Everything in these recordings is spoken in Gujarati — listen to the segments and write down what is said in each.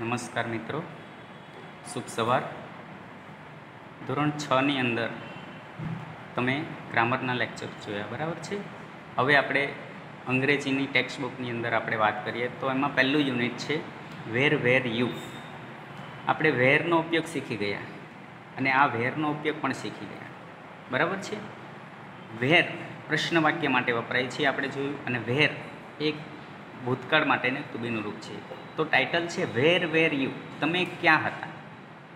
નમસ્કાર મિત્રો. શુભ સવાર. ધોરણ છની અંદર તમે ગ્રામરના લેક્ચર જોયા, બરાબર છે? હવે આપણે અંગ્રેજીની ટેક્સ્ટ બુકની અંદર આપણે વાત કરીએ તો એમાં પહેલું યુનિટ છે, વેર વેર, યુ. આપણે વેરનો ઉપયોગ શીખી ગયા અને આ વેરનો ઉપયોગ પણ શીખી ગયા. બરાબર છે? વેર પ્રશ્ન વાક્ય માટે વપરાય છે, આપણે જોયું. અને વેર એક ભૂતકાળ માટેનું તુબીનું રૂપ છે. તો ટાઇટલ છે વેર વેર યુ તમે ક્યાં હતા?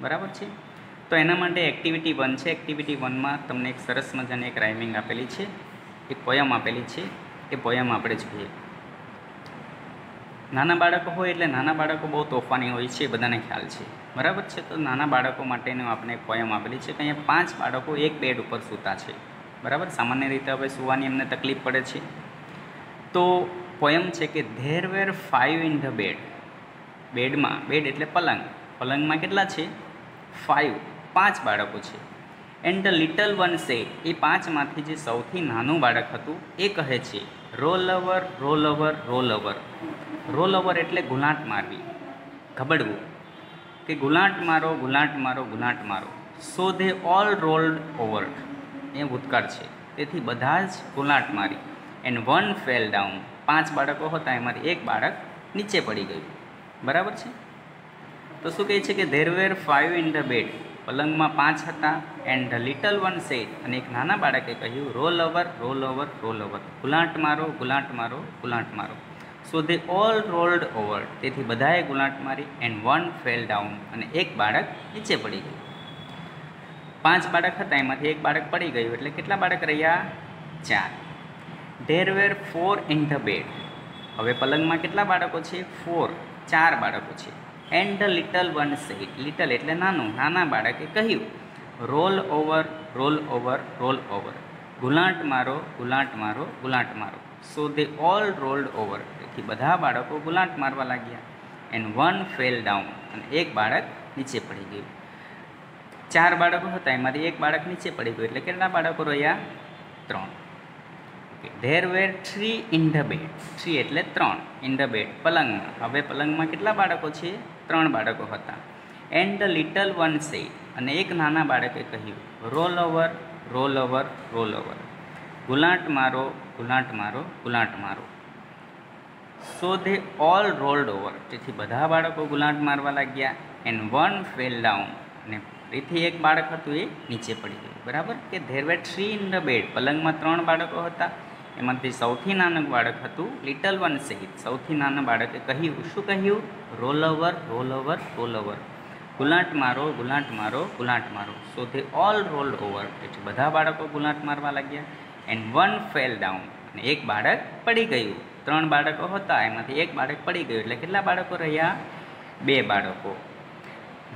બરાબર છે? તો એના માટે એક્ટિવિટી વન છે. એક્ટિવિટી વનમાં તમને એક સરસ મજાની એક રાઇમિંગ આપેલી છે. એક પોયમ આપેલી છે. એ પોયમ આપણે જોઈએ. નાના બાળકો હોય એટલે નાના બાળકો બહુ તોફાની હોય છે બધાને ખ્યાલ છે. બરાબર છે? તો નાના બાળકો માટેનું આપણે એક પોયમ આપેલી છે કે અહીંયા પાંચ બાળકો એક બેડ ઉપર સૂતા છે. બરાબર? સામાન્ય રીતે હવે સુવાની એમને તકલીફ પડે છે. તો પોયમ છે કે there were five in the bed બેડમાં, bed એટલે પલંગ. પલંગમાં કેટલા છે? ફાઇવ પાંચ બાળકો છે. એન્ડ ધ લિટલ વન સે એ પાંચમાંથી જે સૌથી નાનું બાળક હતું, એ કહે છે roll over roll over roll over roll over એટલે ગુલાટ મારવી. ઘબડવું કે ગુલાટ મારો ગુલાટ મારો ગુલાટ મારો. So they all rolled over એ ભૂતકાળ છે. તેથી બધા જ ગુલાટ મારી. એન્ડ વન ફેલ ડાઉન પાંચ બાળકો હતા, એમાંથી એક બાળક નીચે પડી ગયું. બરાબર છે? તો શું કહે છે કે there were five in the bed પલંગમાં પાંચ હતા and the little one said અને એક નાના બાળકે કહ્યું roll over roll over roll over ગુલાંટ મારો ગુલાંટ મારો ગુલાંટ મારો. So they all rolled over તેથી બધાએ ગુલાંટ મારી એન્ડ વન ફેલ ડાઉન અને એક બાળક નીચે પડી ગયું. પાંચ બાળક હતા, એમાંથી એક બાળક પડી ગયું. એટલે કેટલા બાળક રહ્યા? ચાર. There were four in the bed હવે પલંગમાં કેટલા બાળકો છે? ફોર ચાર બાળકો છે. And the little one said little એટલે નાનું, નાના બાળકે કહ્યું roll over roll over roll over ગુલાંટ મારો ગુલાંટ મારો ગુલાંટ મારો. So they all rolled over તેથી બધા બાળકો ગુલાંટ મારવા લાગ્યા. એન્ડ વન ફેલ ડાઉન અને એક બાળક નીચે પડી ગયું. ચાર બાળકો હતા. એમાંથી એક બાળક નીચે પડી ગયું. એટલે કેટલા બાળકો રહ્યા? ત્રણ. There were three in the bed three એટલે ત્રણ. ઇન ધ બેડ પલંગમાં. હવે પલંગમાં કેટલા બાળકો છે? ત્રણ બાળકો હતા. એન્ડ ધ લિટલ વન સે અને એક નાના બાળકે કહ્યું roll over roll over roll over ગુલાંટ મારો ગુલાંટ મારો ગુલાંટ મારો. So they all rolled over તેથી બધા બાળકો ગુલાંટ મારવા લાગ્યા એન્ડ વન ફેલ ડાઉન અને ફરીથી એક બાળક હતું, એ નીચે પડી ગયું. બરાબર? કે there were three in the bed પલંગમાં ત્રણ બાળકો હતા. એમાંથી સૌથી નાનું બાળક હતું લિટલ વન સહિત. સૌથી નાના બાળકે કહ્યું, શું કહ્યું? Roll over roll over roll over ગુલાંટ મારો ગુલાંટ મારો ગુલાંટ મારો. So they all roll over એટલે બધા બાળકો ગુલાંટ મારવા લાગ્યા એન્ડ વન ફેલ ડાઉન અને એક બાળક પડી ગયું. ત્રણ બાળકો હતા. એમાંથી એક બાળક પડી ગયું. એટલે કેટલા બાળકો રહ્યા? બે બાળકો.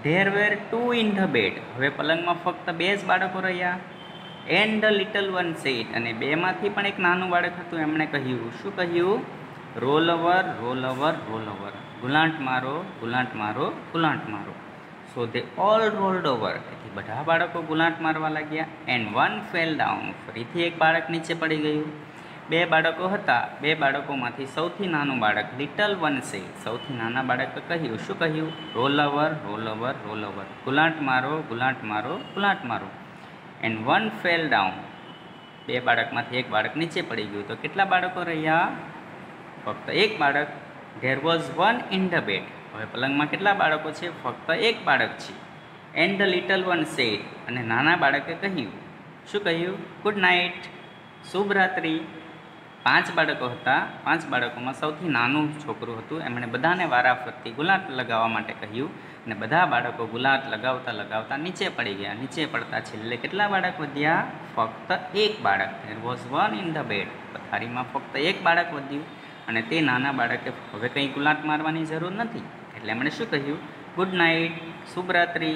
There were two in the bed હવે પલંગમાં ફક્ત બે જ બાળકો રહ્યા. And the little one said અને બેમાંથી પણ એક નાનું બાળક હતું, એમણે કહ્યું, શું કહ્યું? Roll over roll over roll over ગુલાંટ મારો ગુલાંટ મારો ગુલાંટ મારો. So they all rolled over તેથી બધા બાળકો ગુલાંટ મારવા લાગ્યા એન્ડ વન ફેલ ડાઉન ફરીથી એક બાળક નીચે પડી ગયું. બે બાળકો હતા. બે બાળકોમાંથી સૌથી નાનું બાળક લિટલ વન સે સૌથી નાના બાળકે કહ્યું, શું કહ્યું? Roll over roll over roll over ગુલાંટ મારો ગુલાંટ મારો ગુલાંટ મારો. એન્ડ વન ફેલ ડાઉન બે બાળકમાંથી એક બાળક નીચે પડી ગયું. તો કેટલા બાળકો રહ્યા? ફક્ત એક બાળક. There was one in the bed હવે પલંગમાં કેટલા બાળકો છે? ફક્ત એક બાળક છે. And the little one said અને નાના બાળકે કહ્યું. શું કહ્યું? ગુડ નાઇટ શુભ રાત્રિ. પાંચ બાળકો હતા. પાંચ બાળકોમાં સૌથી નાનું છોકરું હતું. એમણે બધાને વારાફરતી ગુલાટ લગાવવા માટે કહ્યું અને બધા બાળકો ગુલાટ લગાવતા લગાવતા નીચે પડી ગયા. નીચે પડતા છેલ્લે કેટલા બાળક વધ્યા? ફક્ત એક બાળક. There was one in the bed પથારીમાં ફક્ત એક બાળક વધ્યું અને તે નાના બાળકે હવે કંઈ ગુલાટ મારવાની જરૂર નથી. એટલે એમણે શું કહ્યું? ગુડ નાઇટ શુભરાત્રિ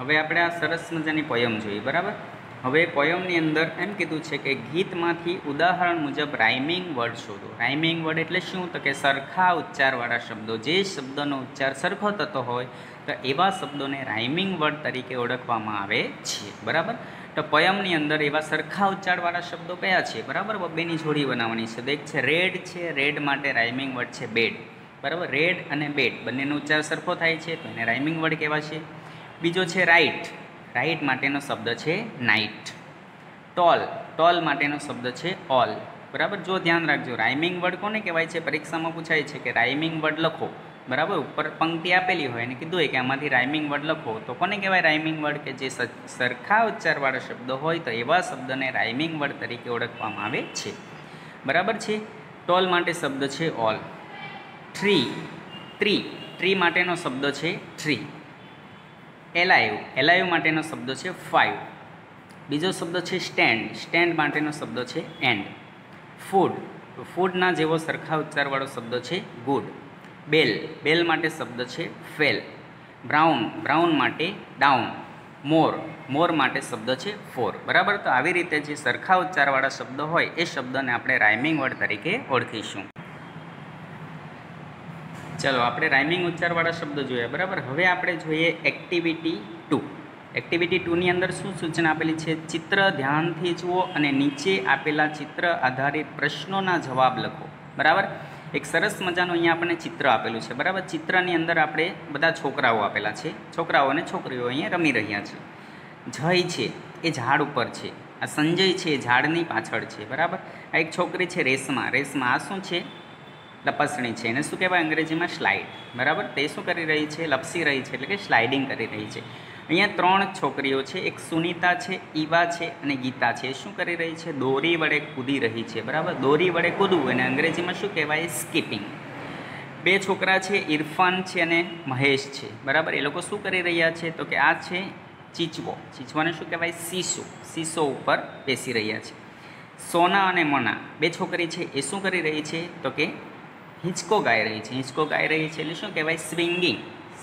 હવે આપણે આ સરસ મજાની પોયમ જોઈએ. બરાબર? હવે પોયમની અંદર એમ કીધું છે કે ગીતમાંથી ઉદાહરણ મુજબ રાઇમિંગ વર્ડ શોધો. રાઇમિંગ વર્ડ એટલે શું? તો કે સરખા ઉચ્ચારવાળા શબ્દો. જે શબ્દનો ઉચ્ચાર સરખો થતો હોય, તો એવા શબ્દોને રાઇમિંગ વર્ડ તરીકે ઓળખવામાં આવે છે. બરાબર? તો પોયમની અંદર એવા સરખા ઉચ્ચારવાળા શબ્દો કયા છે? બરાબર? બબ્બેની જોડી બનાવવાની છે. એક છે રેડ છે. રેડ માટે રાઇમિંગ વર્ડ છે બેડ બરાબર? રેડ અને બેડ બંનેનો ઉચ્ચાર સરખો થાય છે, તો એને રાઇમિંગ વર્ડ કહેવાશે. બીજો છે રાઇટ રાઇટ માટેનો શબ્દ છે નાઇટ ટોલ ટોલ માટેનો શબ્દ છે ઓલ બરાબર? જો ધ્યાન રાખજો. રાઇમિંગ વર્ડ કોને કહેવાય છે? પરીક્ષામાં પૂછાય છે કે રાઇમિંગ વર્ડ લખો. બરાબર? ઉપર પંક્તિ આપેલી હોય અને કીધું હોય કે આમાંથી રાઇમિંગ વર્ડ લખો, તો કોને કહેવાય રાઇમિંગ વર્ડ કે જે સરખા ઉચ્ચારવાળા શબ્દ હોય, તો એવા શબ્દને રાઇમિંગ વર્ડ તરીકે ઓળખવામાં આવે છે. બરાબર છે? ટોલ માટે શબ્દ છે ઓલ થ્રી ટ્રી ટ્રી માટેનો શબ્દ છે ટ્રી એલાયુ એલાયુ માટેનો શબ્દ છે ફાઇવ. બીજો શબ્દ છે સ્ટેન્ડ સ્ટેન્ડ માટેનો શબ્દ છે એન્ડ. ફૂડ, ફૂડના જેવો સરખા ઉચ્ચારવાળો શબ્દ છે ગુડ. બેલ બેલ માટે શબ્દ છે ફેલ. બ્રાઉન બ્રાઉન માટે ડાઉન. મોર મોર માટે શબ્દ છે ફોર. બરાબર? તો આવી રીતે જે સરખા ઉચ્ચારવાળા શબ્દ હોય એ શબ્દને આપણે રાઇમિંગ વર્ડ તરીકે ઓળખીશું. ચલો, આપણે રાઇમિંગ ઉચ્ચારવાળા શબ્દ જોયા, બરાબર? હવે આપણે જોઈએ એક્ટિવિટી ટુ એક્ટિવિટી ટુની અંદર શું સૂચના આપેલી છે? ચિત્ર ધ્યાનથી જુઓ અને નીચે આપેલા ચિત્ર આધારિત પ્રશ્નોના જવાબ લખો. બરાબર? એક સરસ મજાનું અહીંયા આપણને ચિત્ર આપેલું છે, બરાબર? ચિત્રની અંદર આપણે બધા છોકરાઓ આપેલા છે. છોકરાઓ અને છોકરીઓ અહીંયા રમી રહ્યા છે. જય છે, એ ઝાડ ઉપર છે. આ સંજય છે, એ ઝાડની પાછળ છે, બરાબર? આ એક છોકરી છે રેસમાં રેસમાં આ શું છે? લપસણી છે. એને શું કહેવાય અંગ્રેજીમાં? સ્લાઇડ બરાબર? તે શું કરી રહી છે? લપસી રહી છે, એટલે કે સ્લાઇડિંગ કરી રહી છે. અહીંયા ત્રણ છોકરીઓ છે. એક સુનિતા છે, ઈવા છે અને ગીતા છે. શું કરી રહી છે? દોરી વડે કૂદી રહી છે. બરાબર? દોરી વડે કૂદવું અને અંગ્રેજીમાં શું કહેવાય? સ્કીપિંગ બે છોકરા છે ઇરફાન છે અને મહેશ છે. બરાબર? એ લોકો શું કરી રહ્યા છે? તો કે આ છે ચીચવો. ચીચવાને શું કહેવાય? સીસો. સીસો ઉપર બેસી રહ્યા છે. સોના અને મોના. બે છોકરી છે. એ શું કરી રહી છે? તો કે હિંચકો ગાઈ રહી છે. હિંચકો ગાઈ રહી છે એટલે શું કહેવાય? સ્વિંગિંગ.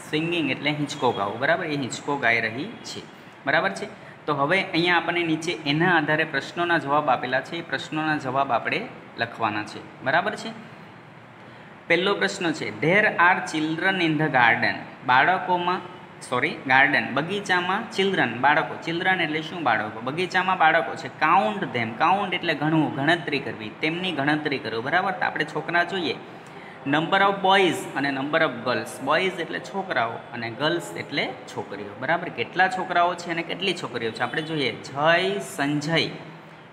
સ્વિંગિંગ એટલે હિંચકો ગાવો. બરાબર? એ હિંચકો ગાઈ રહી છે. બરાબર છે? તો હવે અહીંયા આપણને નીચે એના આધારે પ્રશ્નોના જવાબ આપેલા છે. એ પ્રશ્નોના જવાબ આપણે લખવાના છે. બરાબર છે? પહેલો પ્રશ્ન છે there are children in the garden બાળકોમાં સોરી ગાર્ડન બગીચામાં ચિલ્ડ્રન બાળકો. ચિલ્ડ્રન એટલે શું બાળકો? બગીચામાં બાળકો છે. કાઉન્ટ ધેમ કાઉન્ટ એટલે ગણવું, ગણતરી કરવી. તેમની ગણતરી કરવું બરાબર? તો આપણે છોકરા જોઈએ. નંબર ઓફ બોયઝ અને નંબર ઓફ ગર્લ્સ બોયઝ એટલે છોકરાઓ અને ગર્લ્સ એટલે છોકરીઓ. બરાબર? કેટલા છોકરાઓ છે અને કેટલી છોકરીઓ છે? આપણે જોઈએ. જય, સંજય,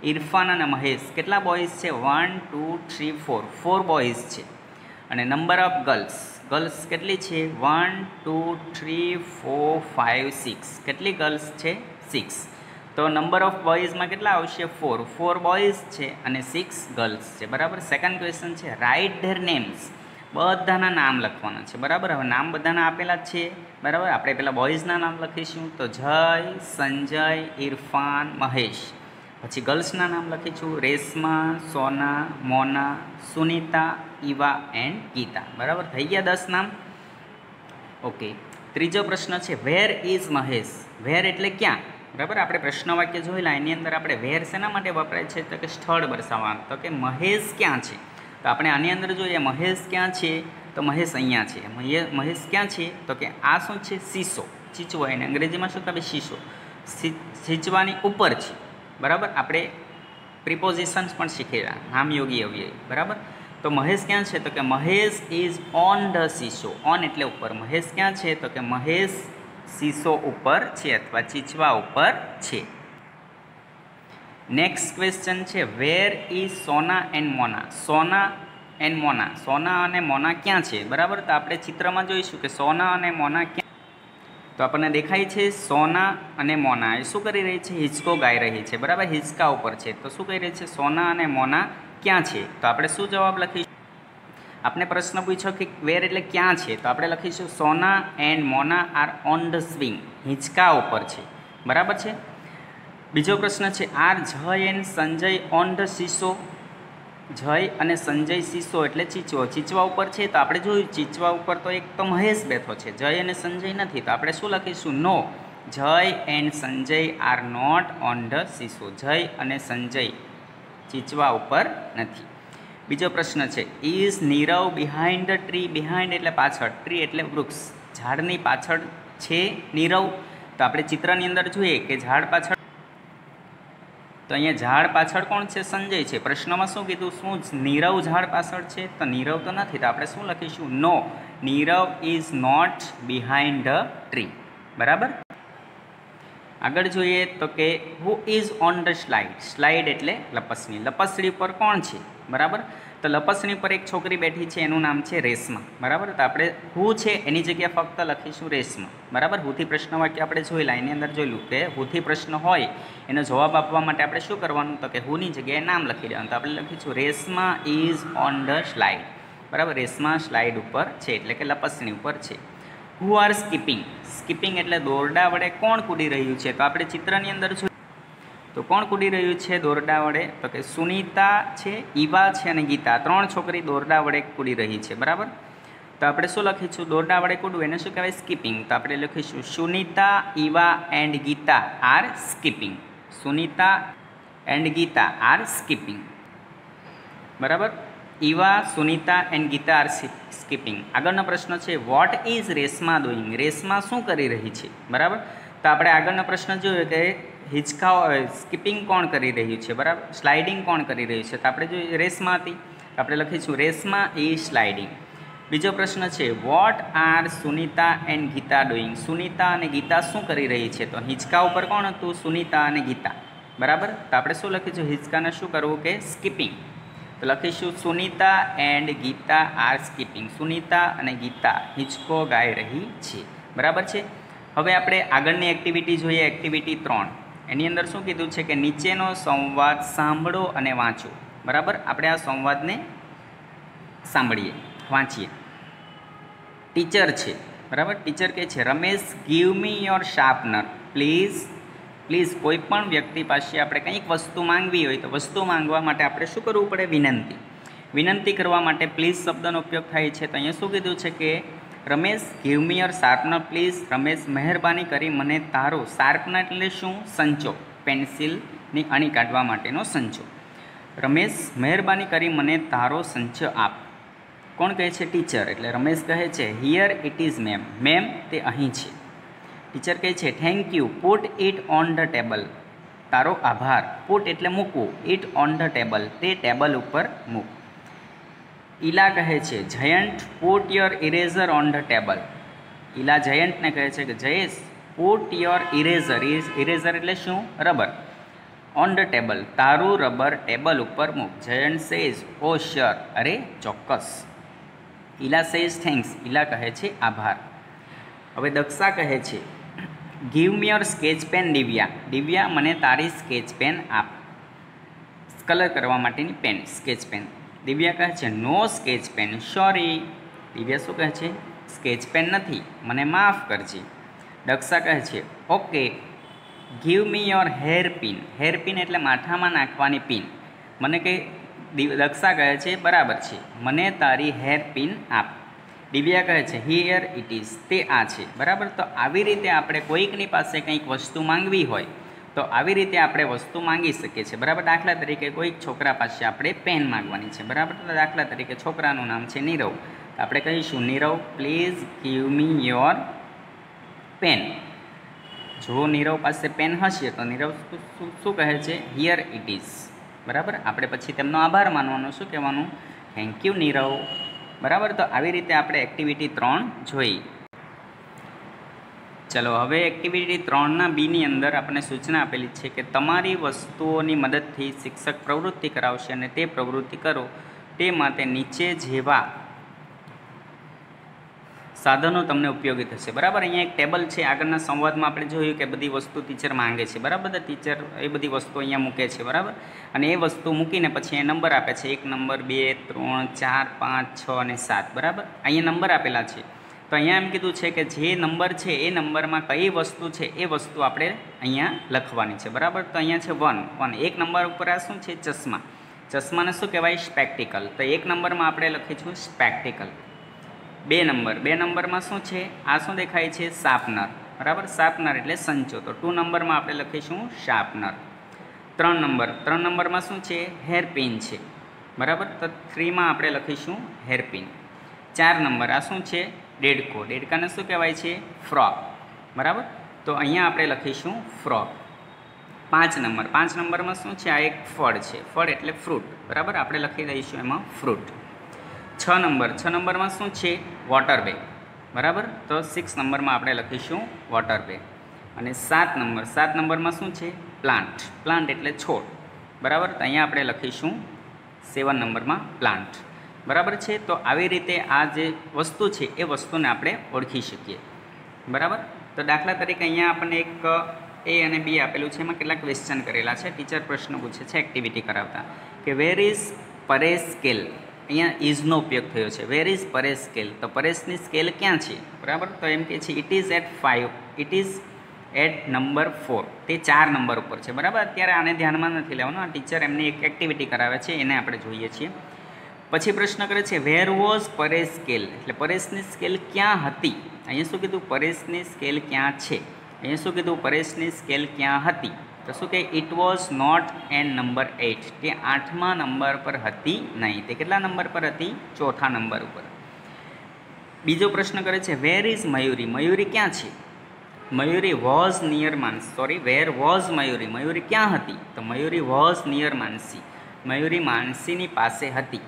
ઇરફાન અને મહેશ. કેટલા બોયઝ છે? One two three four four boys છે. અને નંબર ઓફ ગર્લ્સ ગર્લ્સ કેટલી છે? One two three four five six કેટલી ગર્લ્સ છે? સિક્સ તો નંબર ઓફ બોયઝમાં કેટલા આવશે? ફોર ફોર બોયઝ છે અને સિક્સ ગર્લ્સ છે. બરાબર? સેકન્ડ ક્વેશ્ચન છે રાઇટ ધેર નેમ્સ બધાના નામ લખવાના છે. બરાબર? હવે નામ બધાના આપેલા જ છે. બરાબર? આપણે પહેલાં બોયઝના નામ લખીશું. તો જય, સંજય ઇરફાન મહેશ. પછી ગર્લ્સના નામ લખીશું. રેશમા, સોના, મોના, સુનિતા, ઈવા એન્ડ ગીતા. બરાબર? થઈ ગયા દસ નામ? ઓકે ત્રીજો પ્રશ્ન છે વેર ઇઝ મહેશ? વેર એટલે ક્યાં? બરાબર? આપણે પ્રશ્નવાક્ય જોયેલા એની અંદર આપણે વેર શેના માટે વપરાય છે? તો કે સ્થળ દર્શાવવા તો કે મહેશ ક્યાં છે? તો આપણે આની અંદર જોઈએ, મહેશ ક્યાં છે? તો મહેશ અહીંયા છે. મહેશ ક્યાં છે? તો કે આ શું છે? શીશો. ચીચવો એને. અંગ્રેજીમાં શું કહે શીશો. છીંચવાની ઉપર છે. બરાબર? આપણે પ્રિપોઝિશન્સ પણ શીખેલા નામયોગી અવ્યય બરાબર? તો મહેશ ક્યાં છે? તો કે Mahesh is on the seesaw on એટલે ઉપર. મહેશ ક્યાં છે? તો કે મહેશ શીશો ઉપર છે અથવા ચીચવા ઉપર છે. નેક્સ્ટ ક્વેશ્ચન છે where is Sona and Mona Sona and Mona Sona અને મોના ક્યાં છે? બરાબર? તો આપણે ચિત્રમાં જોઈશું કે સોના અને મોના ક્યાં? તો આપણને દેખાય છે સોના અને મોના એ શું કરી રહી છે? હિંચકો ગાઈ રહી છે. બરાબર? હિંચકા ઉપર છે. તો શું કહી રહી છે? સોના અને મોના ક્યાં છે? તો આપણે શું જવાબ લખીશું? આપણે પ્રશ્ન પૂછ્યો કે વેર એટલે ક્યાં છે? તો આપણે લખીશું, Sona and Mona are on the swing, હિંચકા ઉપર છે. બરાબર છે? બીજો પ્રશ્ન છે, are Jay and Sanjay on the seesaw Jay અને સંજય સીસો એટલે ચીચવો. ચીચવા ઉપર છે, તો આપણે જોયું, ચીચવા ઉપર તો એક તો મહેશ બેઠો છે. જય અને સંજય નથી, તો આપણે શું લખીશું? No. Jay and Sanjay are not on the seesaw. Jay અને સંજય ચીચવા ઉપર નથી. બીજો પ્રશ્ન છે is Nirav behind the tree behind એટલે પાછળ ટ્રી એટલે વૃક્ષ. ઝાડની પાછળ છે નીરવ. તો આપણે ચિત્રની અંદર જોઈએ કે ઝાડ પાછળ તો અહીંયા ઝાડ પાછળ કોણ છે? સંજય છે. પ્રશ્નમાં શું કીધું? શું નીરવ ઝાડ પાછળ છે? તો નીરવ તો નથી. તો આપણે શું લખીશું? No Nirav is not behind the tree બરાબર? આગળ જોઈએ તો કે who is on the slide slide એટલે લપસણી. લપસણી પર કોણ છે? બરાબર? તો લપસણી પર એક છોકરી બેઠી છે, એનું નામ છે રેશમા. બરાબર? તો આપણે હુ છે, એની જગ્યાએ ફક્ત લખીશું રેશમા. બરાબર? હુથી પ્રશ્ન વાક્ય આપણે જોયેલા, એની અંદર જોયેલું કે હુથી પ્રશ્ન હોય, એનો જવાબ આપવા માટે આપણે શું કરવાનું? તો કે હુની જગ્યાએ નામ લખી દેવાનું. તો આપણે લખીશું, Reshma is on the slide બરાબર? રેશમા સ્લાઇડ ઉપર છે, એટલે કે લપસણી ઉપર છે. હુ આર સ્કીપિંગ સ્કીપિંગ એટલે દોરડા વડે કોણ કૂદી રહ્યું છે? તો આપણે ચિત્રની અંદર જોઈએ તો કોણ કૂદી રહ્યું છે દોરડા વડે? તો કે સુનિતા છે, ઈવા છે અને ગીતા. ત્રણ છોકરી દોરડા વડે કૂદી રહી છે. બરાબર? તો આપણે શું લખીશું? દોરડા વડે કૂદવું એને શું કહેવાય? સ્કીપિંગ તો આપણે લખીશું, Sunita, Eva and Gita are skipping Sunita and Gita are skipping બરાબર? Eva Sunita and Gita are skipping આગળનો પ્રશ્ન છે what is Reshma doing Reshma શું કરી રહી છે? બરાબર? તો આપણે આગળનો પ્રશ્ન જોયો કે હિંચકાઓ સ્કીપિંગ કોણ કરી રહ્યું છે? બરાબર? સ્લાઇડિંગ કોણ કરી રહ્યું છે? તો આપણે જોઈએ રેસમાં હતી આપણે લખીશું, રેસમાં ઈ સ્લાઇડિંગ બીજો પ્રશ્ન છે what are Sunita and Gita doing Sunita અને ગીતા શું કરી રહી છે? તો હિંચકા ઉપર કોણ હતું? સુનીતા અને ગીતા બરાબર? તો આપણે શું લખીશું? હિંચકાને શું કરવું કે સ્કીપિંગ તો લખીશું Sunita and Gita are skipping Sunita અને ગીતા હિંચકો ગાઈ રહી છે. બરાબર છે? હવે આપણે આગળની એક્ટિવિટી જોઈએ એક્ટિવિટી ત્રણ. એની અંદર શું કીધું છે કે નીચેનો સંવાદ સાંભળો અને વાંચો. બરાબર? આપણે આ સંવાદને સાંભળીએ, વાંચીએ. ટીચર છે. બરાબર? ટીચર કહે છે, Ramesh give me your sharpener please please કોઈ પણ વ્યક્તિ પાસે આપણે કંઈક વસ્તુ માંગવી હોય તો વસ્તુ માંગવા માટે આપણે શું કરવું પડે? વિનંતી. વિનંતી કરવા માટે પ્લીઝ શબ્દનો ઉપયોગ થાય છે. તો અહીંયા શું કીધું છે કે, Ramesh give me your sharpener please Ramesh, મહેરબાની કરી મને તારો શાર્પનર એટલે શું? સંચો. પેન્સિલની અણી કાઢવા માટેનો સંચો. રમેશ, મહેરબાની કરી મને તારો સંચો આપ. કોણ કહે છે? ટીચર. એટલે રમેશ કહે છે here it is ma'am ma'am તે અહીં છે. ટીચર કહે છે thank you put it on the table તારો આભાર. પુટ એટલે મૂકવું. ઇટ ઓન ધ ટેબલ તે ટેબલ ઉપર મૂક. ઈલા કહે છે Jayant put your eraser on the table Ila જયંતને કહે છે કે, Jayesh put your eraser eraser એટલે શું? રબર. ઓન ધ ટેબલ તારું રબર ટેબલ ઉપર મૂક. જયંત સેઝ ઓ શ્યોર અરે, ચોક્કસ. ઈલા સેઝ થેન્ક્સ ઈલા કહે છે, આભાર. હવે દક્ષા કહે છે give me your sketch pen Divya Divya મને તારી સ્કેચ પેન આપ. કલર કરવા માટેની પેન સ્કેચ પેન દિવ્યા કહે છે no sketch pen sorry Divya શું કહે છે સ્કેચ પેન નથી, મને માફ કરજે. દક્ષા કહે છે okay give me your hair pin hair pin એટલે માથામાં નાખવાની પિન મને કે દક્ષા કહે છે, બરાબર છે. મને તારી હેર પિન આપ. દિવ્યા કહે છે હિયર ઇટ ઇઝ તે આ છે. બરાબર? તો આવી રીતે આપણે કોઈકની પાસે કંઈક વસ્તુ માંગવી હોય, તો આવી રીતે આપણે વસ્તુ માંગી શકીએ છીએ. બરાબર? દાખલા તરીકે કોઈક છોકરા પાસે આપણે પેન માંગવાની છે. બરાબર? તો દાખલા તરીકે છોકરાનું નામ છે નીરવ. આપણે કહીશું, Nirav please give me your pen જો નીરવ પાસે પેન હશે, તો નીરવ શું કહે છે? હિયર ઇટ ઇઝ બરાબર? આપણે પછી તેમનો આભાર માનવાનો. શું કહેવાનું? Thank you Nirav. બરાબર? તો આવી રીતે આપણે એક્ટિવિટી ત્રણ જોઈ. ચલો, હવે એક્ટિવિટી ત્રણના બીની અંદર આપણે સૂચના આપેલી છે કે તમારી વસ્તુઓની મદદથી શિક્ષક પ્રવૃત્તિ કરાવશે અને તે પ્રવૃત્તિ કરો. તે માટે નીચે જેવા સાધનો તમને ઉપયોગી થશે. બરાબર? અહીંયા એક ટેબલ છે. આગળના સંવાદમાં આપણે જોયું કે બધી વસ્તુ ટીચર માંગે છે. બરાબર? ટીચર એ બધી વસ્તુ અહીંયા મૂકે છે. બરાબર? અને એ વસ્તુ મૂકીને પછી એ નંબર આપે છે. એક નંબર બે, ત્રણ, ચાર, પાંચ, છ અને સાત. બરાબર? અહીંયા નંબર આપેલા છે. તો અહીંયા એમ કીધું છે કે જે નંબર છે, એ નંબરમાં કઈ વસ્તુ છે, એ વસ્તુ આપણે અહીંયા લખવાની છે. બરાબર? તો અહીંયા છે વન વન એક નંબર ઉપર આ શું છે? ચશ્મા. ચશ્માને શું કહેવાય? સ્પેક્ટિકલ તો એક નંબરમાં આપણે લખીશું સ્પેક્ટિકલ બે નંબર. બે નંબરમાં શું છે? આ શું દેખાય છે? શાર્પનર. બરાબર? શાર્પનર એટલે સંચો. તો ટુ નંબરમાં આપણે લખીશું શાર્પનર. ત્રણ નંબર. ત્રણ નંબરમાં શું છે? હેરપિન છે. બરાબર? તો થ્રીમાં આપણે લખીશું હેરપિન. ચાર નંબર. આ શું છે? ડેડકો. ડેડકાને શું કહેવાય છે? ફ્રોક. બરાબર? તો અહીંયા આપણે લખીશું ફ્રોક. પાંચ નંબર. પાંચ નંબરમાં શું છે? આ એક ફળ છે. ફળ એટલે ફ્રૂટ. બરાબર? આપણે લખી દઈશું એમાં ફ્રૂટ. છ નંબર. છ નંબરમાં શું છે? વોટર બે બરાબર? તો સિક્સ નંબરમાં આપણે લખીશું વોટર બે અને સાત નંબર. સાત નંબરમાં શું છે? પ્લાન્ટ પ્લાન્ટ એટલે છોડ. બરાબર? તો અહીંયા આપણે લખીશું સેવન નંબરમાં પ્લાન્ટ બરાબર છે? તો આવી રીતે આ જે વસ્તુ છે, એ વસ્તુને આપણે ઓળખી શકીએ. બરાબર? તો દાખલા તરીકે અહીંયા આપણને એક એ અને બી આપેલું છે. એમાં કેટલાક ક્વેશ્ચન કરેલા છે. ટીચર પ્રશ્ન પૂછે છે એક્ટિવિટી કરાવતા. કે વેર ઇઝ પરેશ સ્કેલ અહીંયા ઇઝનો ઉપયોગ થયો છે. વેર ઇઝ પરેશ સ્કેલ તો પરેશની સ્કેલ ક્યાં છે? બરાબર? તો એમ કે છે it is at five it is at number four તે ચાર નંબર ઉપર છે. બરાબર? અત્યારે આને ધ્યાનમાં નથી લેવાનું. આ ટીચર એમની એક એક્ટિવિટી કરાવે છે. એને આપણે જોઈએ છીએ. પછી પ્રશ્ન કરે છે વેર વોઝ પરેશ સ્કેલ એટલે પરેશની સ્કેલ ક્યાં હતી? અહીંયા શું કીધું? પરેશની સ્કેલ ક્યાં છે? અહીંયા શું કીધું? પરેશની સ્કેલ ક્યાં હતી? તો શું કે it was not an number eight તે આઠમા નંબર પર હતી નહીં. તે કેટલા નંબર પર હતી? ચોથા નંબર ઉપર. બીજો પ્રશ્ન કરે છે વેર ઇઝ મયુરી મયુરી ક્યાં છે? Mayuri was near Manas sorry where was Mayuri Mayuri ક્યાં હતી? તો મયુરી વોઝ નિયર માનસી મયુરી માનસીની પાસે હતી.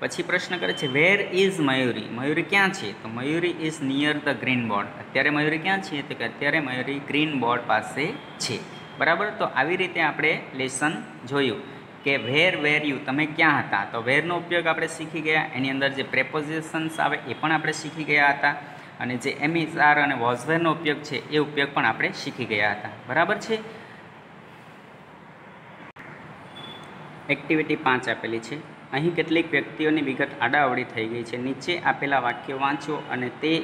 પછી પ્રશ્ન કરે છે વેર ઇઝ મયુરી મયુરી ક્યાં છે? તો Mayuri is near the green board અત્યારે મયુરી ક્યાં છે? તો કે અત્યારે મયુરી ગ્રીન બોર્ડ પાસે છે. બરાબર? તો આવી રીતે આપણે લેસન જોયું કે વેર વેર યુ તમે ક્યાં હતા? તો વેરનો ઉપયોગ આપણે શીખી ગયા. એની અંદર જે પ્રેપોઝિશન્સ આવે એ પણ આપણે શીખી ગયા હતા. અને જે એમિસાર અને વોઝવેરનો ઉપયોગ છે એ ઉપયોગ પણ આપણે શીખી ગયા હતા. બરાબર છે? એક્ટિવિટી પાંચ આપેલી છે. અહીં કેટલીક વ્યક્તિઓની વિગત આડાઅવળી થઈ ગઈ છે. નીચે આપેલા વાક્યો વાંચો અને તે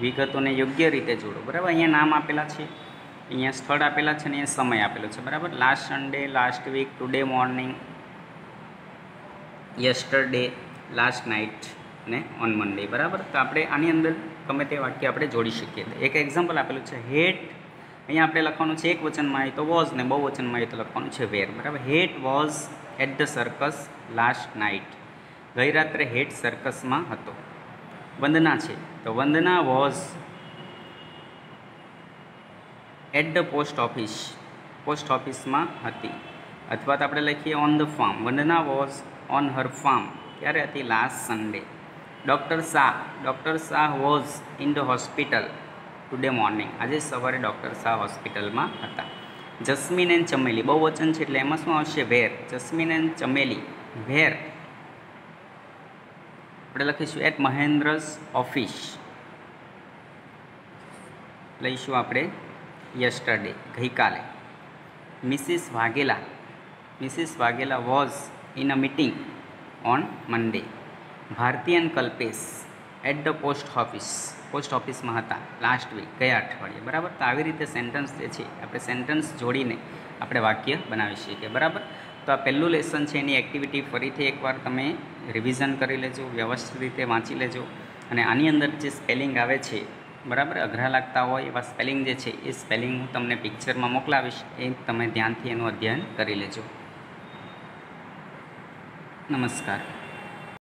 વિગતોને યોગ્ય રીતે જોડો. બરાબર? અહીંયા નામ આપેલા છે. અહીંયા સ્થળ આપેલા છે અને અહીંયા સમય આપેલો છે, બરાબર? Last Sunday last week today morning yesterday last night ને ઓન મંડે બરાબર? તો આપણે આની અંદર ગમે તે વાક્ય આપણે જોડી શકીએ. એક એક્ઝામ્પલ આપેલું છે હેટ અહીંયા આપણે લખવાનું છે, એક વચનમાં આવી તો વોઝ ને બહુ વચનમાં આવી તો લખવાનું છે વેર બરાબર? Het was at the circus last night ગઈ રાત્રે હેટ સર્કસમાં હતો. વંદના છે. તો Vandana was at the post office, post ઓફિસમાં હતી. અથવા તો આપણે લખીએ on the farm Vandana was on her farm ક્યારે હતી? Last Sunday doctor Shah doctor Shah was in the hospital today morning આજે સવારે ડૉક્ટર શાહ હોસ્પિટલમાં હતા. જસ્મીન એન્ડ ચમેલી. બહુ વચન છે એટલે એમાં શું આવશે? વેર. જસ્મીન એન્ડ ચમેલી. વેર. આપણે લખીશું એટ મહેન્દ્રસ ઓફિસ. લઈશું આપણે યસ્ટરડે ગઈકાલે. Mrs Vaghela Mrs Vaghela was in a meeting on Monday ભારતીયન Kalpesh at the post office post ઓફિસમાં હતા લાસ્ટ વીક ગયા અઠવાડિયે, બરાબર? તો આવી રીતે સેન્ટન્સ જે છે, આપણે સેન્ટન્સ જોડીને આપણે વાક્ય બનાવી શકીએ, બરાબર? તો આ પહેલું લેસન છે, એની એક્ટિવિટી ફરીથી એકવાર તમે રિવિઝન કરી લેજો, વ્યવસ્થિત રીતે વાંચી લેજો. અને આની અંદર જે સ્પેલિંગ આવે છે બરાબર? અઘરા લાગતા હોય એવા સ્પેલિંગ જે છે, એ સ્પેલિંગ હું તમને પિક્ચરમાં મોકલાવીશ. એ તમે ધ્યાનથી એનું અધ્યયન કરી લેજો. નમસ્કાર.